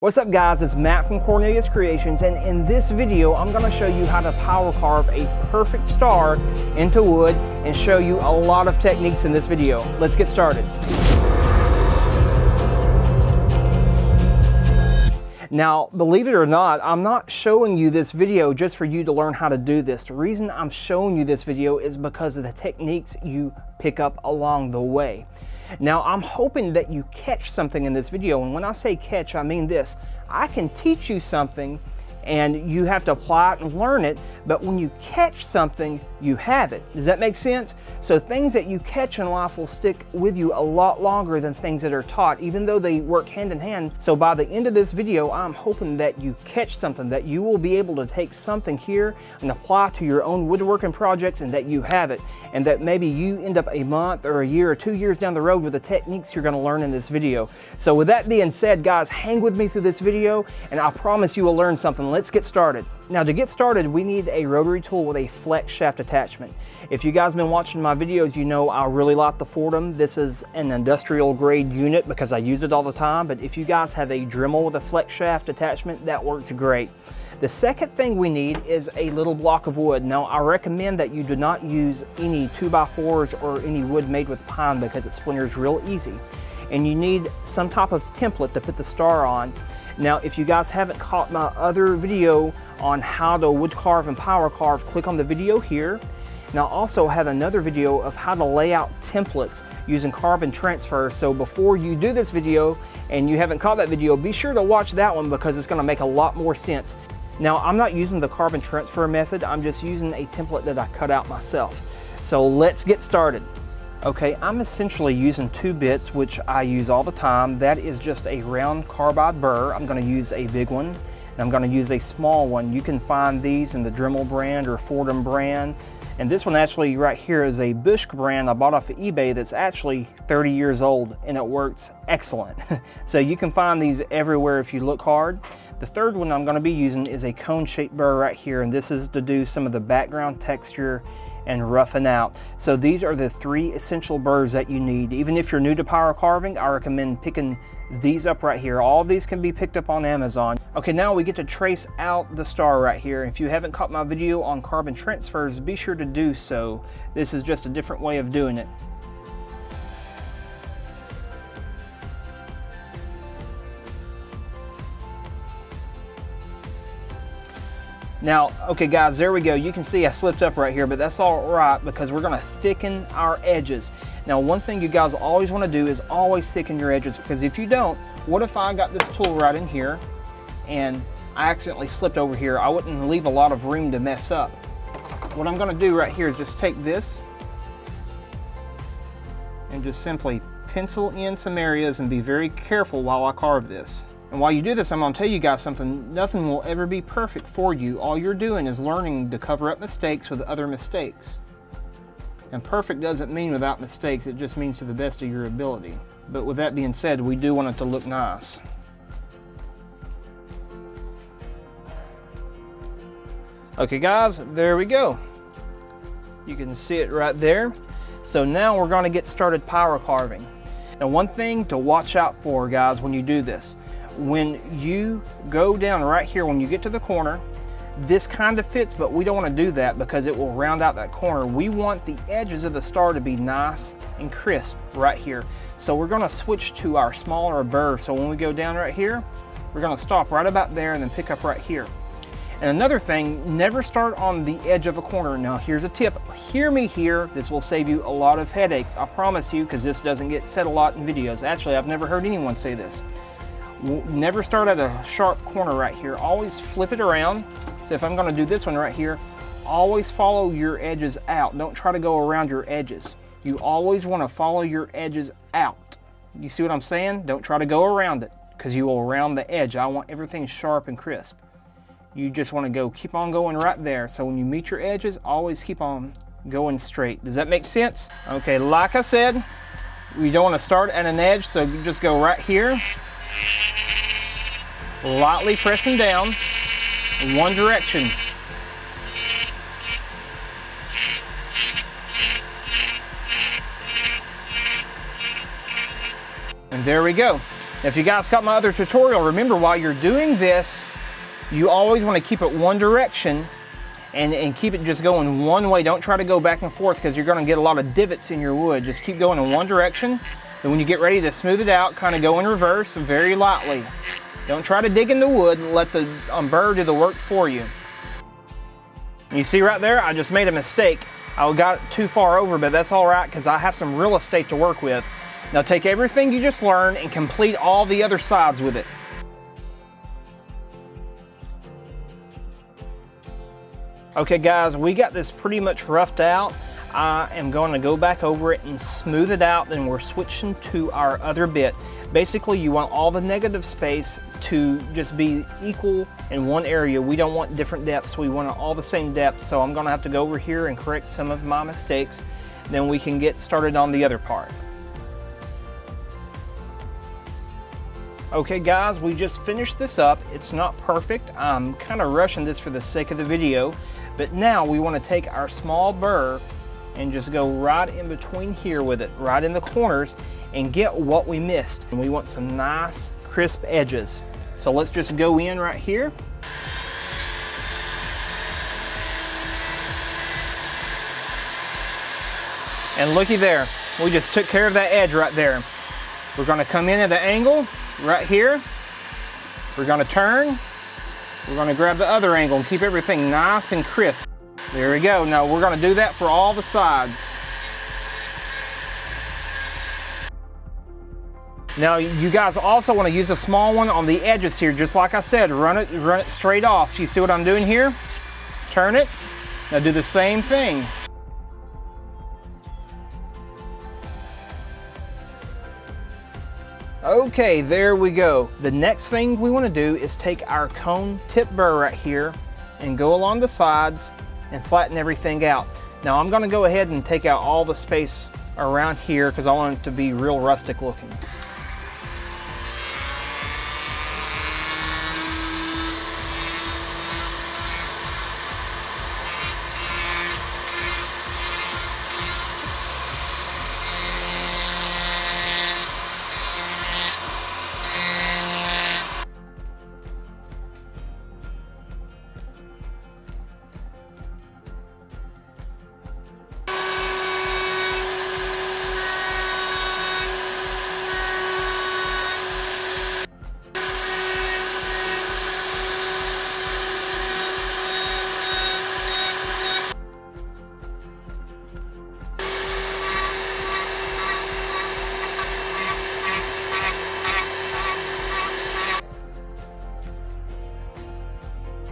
What's up guys, it's Matt from Cornelius Creations and in this video I'm going to show you how to power carve a perfect star into wood and show you a lot of techniques in this video. Let's get started. Now, believe it or not, I'm not showing you this video just for you to learn how to do this. The reason I'm showing you this video is because of the techniques you pick up along the way. Now I'm hoping that you catch something in this video and when I say catch I mean this. I can teach you something and you have to apply it and learn it, but when you catch something, you have it. Does that make sense? So things that you catch in life will stick with you a lot longer than things that are taught, even though they work hand in hand. So by the end of this video, I'm hoping that you catch something, that you will be able to take something here and apply to your own woodworking projects and that you have it. And that maybe you end up a month or a year or two years down the road with the techniques you're gonna learn in this video. So with that being said, guys, hang with me through this video and I promise you will learn something let's get started. Now to get started, we need a rotary tool with a flex shaft attachment. If you guys have been watching my videos, you know I really like the Foredom. This is an industrial grade unit because I use it all the time, but if you guys have a Dremel with a flex shaft attachment, that works great. The second thing we need is a little block of wood. Now I recommend that you do not use any 2x4s or any wood made with pine because it splinters real easy. And you need some type of template to put the star on. Now, if you guys haven't caught my other video on how to wood carve and power carve, click on the video here. And I'll also have another video of how to lay out templates using carbon transfer. So before you do this video and you haven't caught that video, be sure to watch that one because it's gonna make a lot more sense. Now, I'm not using the carbon transfer method. I'm just using a template that I cut out myself. So let's get started. Okay, I'm essentially using two bits, which I use all the time. That is just a round carbide burr. I'm gonna use a big one, and I'm gonna use a small one. You can find these in the Dremel brand or Foredom brand. And this one actually right here is a Bushk brand I bought off of eBay that's actually 30 years old and it works excellent. so you can find these everywhere if you look hard. The third one I'm gonna be using is a cone shaped burr right here and this is to do some of the background texture and roughen out. So these are the three essential burrs that you need. Even if you're new to power carving, I recommend picking these up right here. All these can be picked up on Amazon. Okay, now we get to trace out the star right here. If you haven't caught my video on carbon transfers, be sure to do so. This is just a different way of doing it. Now, okay guys, there we go. You can see I slipped up right here, but that's all right because we're gonna thicken our edges. Now, one thing you guys always wanna do is always thicken your edges because if you don't, what if I got this tool right in here and I accidentally slipped over here? I wouldn't leave a lot of room to mess up. What I'm gonna do right here is just take this and just simply pencil in some areas and be very careful while I carve this. And while you do this, I'm gonna tell you guys something. Nothing will ever be perfect for you. All you're doing is learning to cover up mistakes with other mistakes. And perfect doesn't mean without mistakes, it just means to the best of your ability. But with that being said, we do want it to look nice. Okay guys, there we go. You can see it right there. So now we're gonna get started power carving. Now one thing to watch out for guys when you do this, when you go down right here, when you get to the corner, this kind of fits, but we don't want to do that because it will round out that corner. We want the edges of the star to be nice and crisp right here. So we're gonna switch to our smaller burr. So when we go down right here, we're gonna stop right about there and then pick up right here. And another thing, never start on the edge of a corner. Now here's a tip, hear me here, this will save you a lot of headaches. I promise you, because this doesn't get said a lot in videos. Actually, I've never heard anyone say this. Never start at a sharp corner right here. Always flip it around. So if I'm gonna do this one right here, always follow your edges out. Don't try to go around your edges. You always wanna follow your edges out. You see what I'm saying? Don't try to go around it because you will round the edge. I want everything sharp and crisp. You just wanna go, keep on going right there. So when you meet your edges, always keep on going straight. Does that make sense? Okay, like I said, we don't wanna start at an edge, so you just go right here lightly pressing down in one direction. And there we go. If you guys got my other tutorial, remember while you're doing this, you always want to keep it one direction and, and keep it just going one way. Don't try to go back and forth because you're going to get a lot of divots in your wood. Just keep going in one direction. And when you get ready to smooth it out, kind of go in reverse very lightly. Don't try to dig in the wood and let the um, burr do the work for you. You see right there, I just made a mistake. I got too far over, but that's all right because I have some real estate to work with. Now take everything you just learned and complete all the other sides with it. Okay guys, we got this pretty much roughed out. I am going to go back over it and smooth it out. Then we're switching to our other bit. Basically, you want all the negative space to just be equal in one area. We don't want different depths. We want all the same depth. So I'm gonna have to go over here and correct some of my mistakes. Then we can get started on the other part. Okay guys, we just finished this up. It's not perfect. I'm kind of rushing this for the sake of the video. But now we want to take our small burr and just go right in between here with it, right in the corners, and get what we missed. And we want some nice crisp edges. So let's just go in right here. And looky there, we just took care of that edge right there. We're gonna come in at the angle right here. We're gonna turn. We're gonna grab the other angle and keep everything nice and crisp. There we go. Now we're gonna do that for all the sides. Now you guys also want to use a small one on the edges here, just like I said, run it, run it straight off. You see what I'm doing here? Turn it. Now do the same thing. Okay, there we go. The next thing we want to do is take our cone tip burr right here and go along the sides and flatten everything out. Now I'm going to go ahead and take out all the space around here because I want it to be real rustic looking.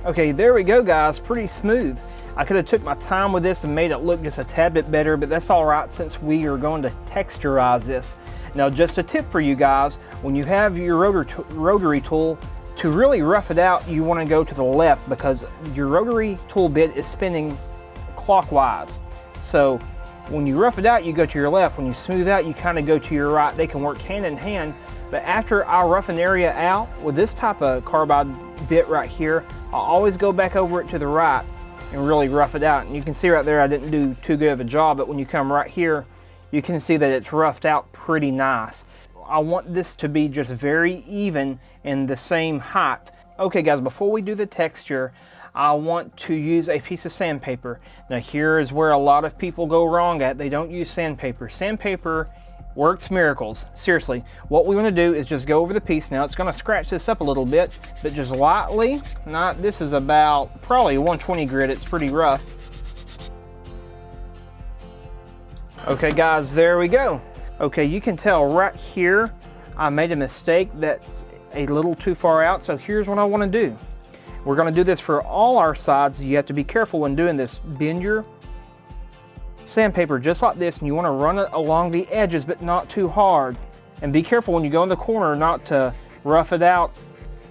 Okay, there we go guys, pretty smooth. I could have took my time with this and made it look just a tad bit better, but that's all right since we are going to texturize this. Now just a tip for you guys, when you have your rotary tool, to really rough it out, you want to go to the left because your rotary tool bit is spinning clockwise. So when you rough it out, you go to your left. When you smooth out, you kind of go to your right. They can work hand in hand. But after I rough an area out with this type of carbide bit right here, I'll always go back over it to the right and really rough it out. And you can see right there I didn't do too good of a job, but when you come right here, you can see that it's roughed out pretty nice. I want this to be just very even and the same height. Okay guys, before we do the texture, I want to use a piece of sandpaper. Now here is where a lot of people go wrong at. They don't use sandpaper. Sandpaper works miracles. Seriously, what we want to do is just go over the piece. Now it's going to scratch this up a little bit, but just lightly. Not this is about probably 120 grit. It's pretty rough. Okay guys, there we go. Okay, you can tell right here I made a mistake that's a little too far out. So here's what I want to do. We're going to do this for all our sides. You have to be careful when doing this. Bend your sandpaper just like this and you want to run it along the edges but not too hard. And be careful when you go in the corner not to rough it out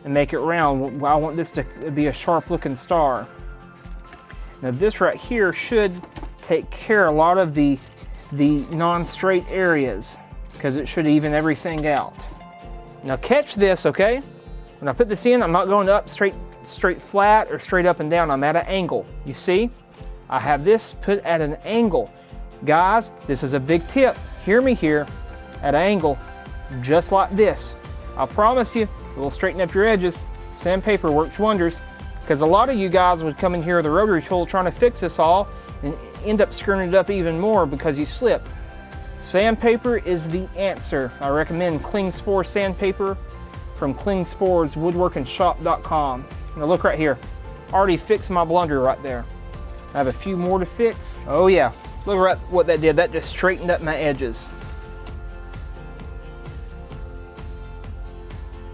and make it round. I want this to be a sharp looking star. Now this right here should take care a lot of the, the non-straight areas because it should even everything out. Now catch this, okay? When I put this in, I'm not going up straight, straight flat or straight up and down. I'm at an angle. You see? I have this put at an angle. Guys, this is a big tip. Hear me here, at an angle, just like this. I promise you, it will straighten up your edges. Sandpaper works wonders because a lot of you guys would come in here with a rotary tool trying to fix this all and end up screwing it up even more because you slip. Sandpaper is the answer. I recommend Klingspor sandpaper from klingsporswoodworkingshop.com. Now look right here. Already fixed my blunder right there. I have a few more to fix. Oh yeah, look right what that did. That just straightened up my edges.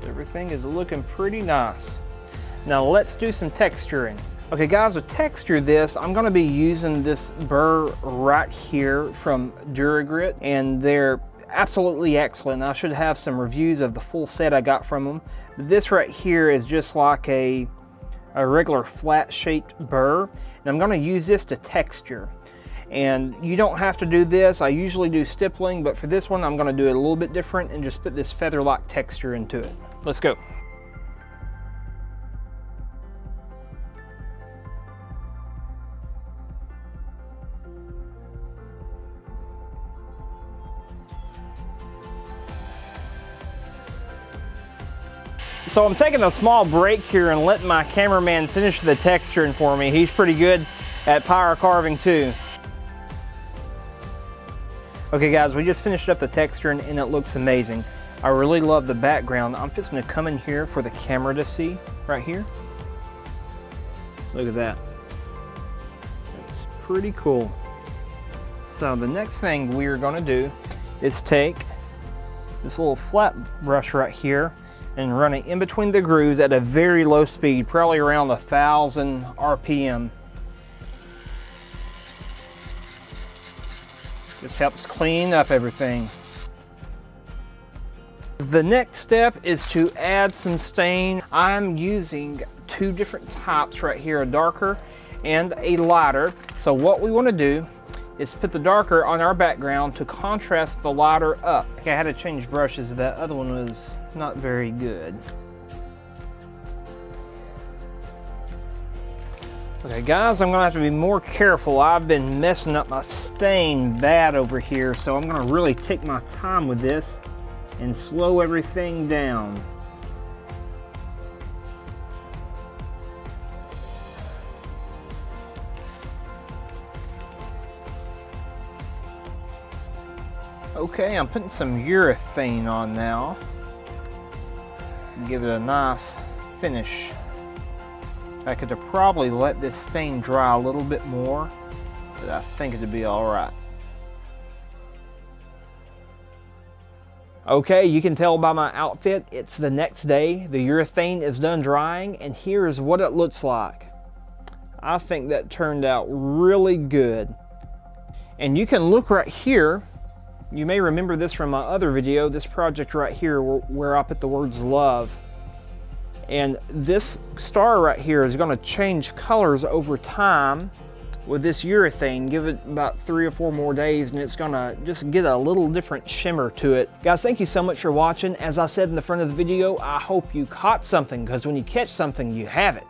Everything is looking pretty nice. Now let's do some texturing. Okay guys, to texture this, I'm gonna be using this burr right here from Duragrit and they're absolutely excellent. I should have some reviews of the full set I got from them. This right here is just like a, a regular flat shaped burr and I'm gonna use this to texture. And you don't have to do this. I usually do stippling, but for this one, I'm gonna do it a little bit different and just put this feather-like texture into it. Let's go. So I'm taking a small break here and letting my cameraman finish the texturing for me. He's pretty good at power carving too. Okay guys, we just finished up the texturing and it looks amazing. I really love the background. I'm just gonna come in here for the camera to see right here. Look at that. It's pretty cool. So the next thing we're gonna do is take this little flat brush right here and run it in between the grooves at a very low speed, probably around a thousand RPM. This helps clean up everything. The next step is to add some stain. I'm using two different types right here, a darker and a lighter. So what we want to do is put the darker on our background to contrast the lighter up. Okay, I had to change brushes. That other one was not very good. Okay guys, I'm gonna have to be more careful. I've been messing up my stain bad over here, so I'm gonna really take my time with this and slow everything down. Okay, I'm putting some urethane on now. Give it a nice finish. I could have probably let this stain dry a little bit more, but I think it'd be all right. Okay, you can tell by my outfit, it's the next day. The urethane is done drying, and here's what it looks like. I think that turned out really good. And you can look right here you may remember this from my other video, this project right here where I put the words love. And this star right here is gonna change colors over time with this urethane. Give it about three or four more days and it's gonna just get a little different shimmer to it. Guys, thank you so much for watching. As I said in the front of the video, I hope you caught something because when you catch something, you have it.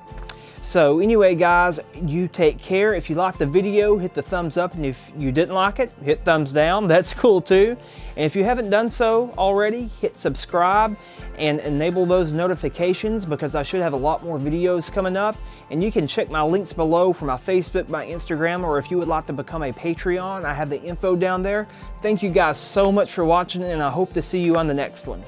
So anyway, guys, you take care. If you liked the video, hit the thumbs up. And if you didn't like it, hit thumbs down. That's cool too. And if you haven't done so already, hit subscribe and enable those notifications because I should have a lot more videos coming up. And you can check my links below for my Facebook, my Instagram, or if you would like to become a Patreon, I have the info down there. Thank you guys so much for watching and I hope to see you on the next one.